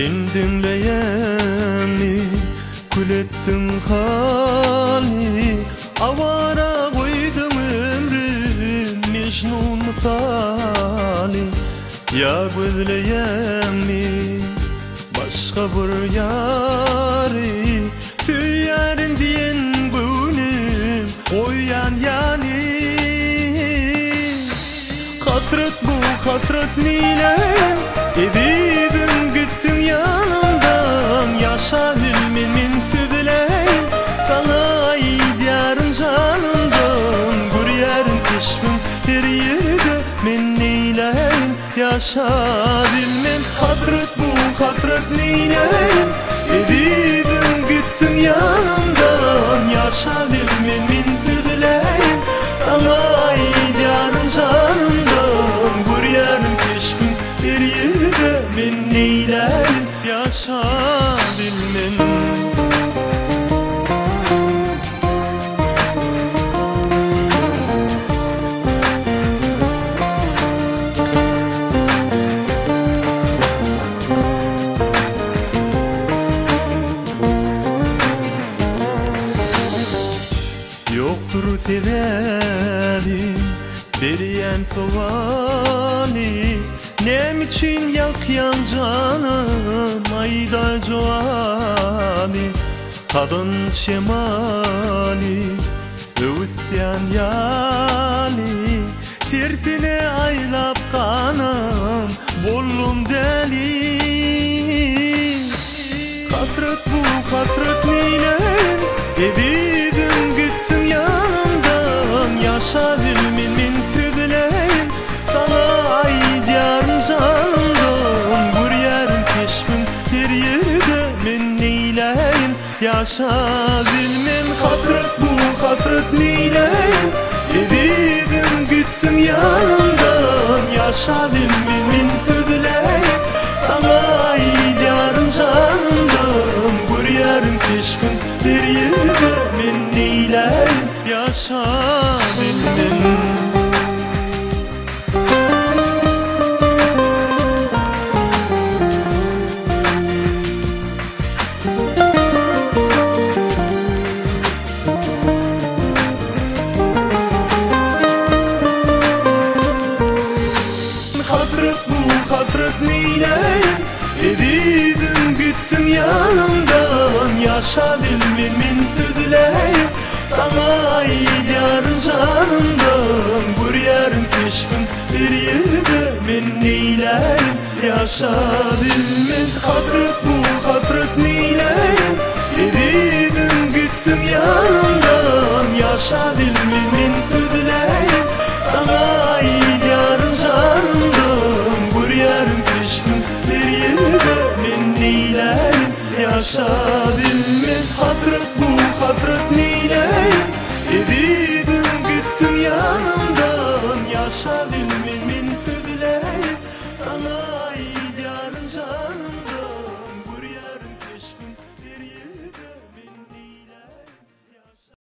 Sen dinleyeni Kül ettin hali. Avara koydum ömrüm Mecnun misali Ya gözleyeni Başka bir yari Tüyerin diyen gönlüm Oyan yani. Hasret bu hasret nilen Edidin hülmin min füdüleyn Sana diyarın canımdan Güryerin kışmın her yerde Men neyleyn Yaşa dilmen Hasret bu hasret nilen Edidin gittin yanımdan Yaşa hülmin bilmen Yoktur severim Beriyen sovali Nem için yakyan canım Ayda coali Kadın şemali Öğüsyan yali. Tirtine aylap kanım Bollum deli. Hasret bu hasret nilen Edidin gittin yanımdan Yaşa hülmin her yerde Men neyleyn Yaşa bilmen hasret bu hasret nilen Edidin gittin yanımdan Yaşa bilmen min füdüleyn Sana ay diyarın canımdan Gur yerin keşmin her yerde Men neyleyn Yaşa bilmen şadil mi min füdüley Sana yar canımdan Bur yarın keşkin bir yıldı min neyleyim Yaşa bilmin hatırık bu hatırık neyleyim Yediydin gittin yanımdan. Yaşa bilmin min füdüleyim Sana yar canımdan Bur yarın keşkin bir yıldı min neyleyim Yaşa bilmin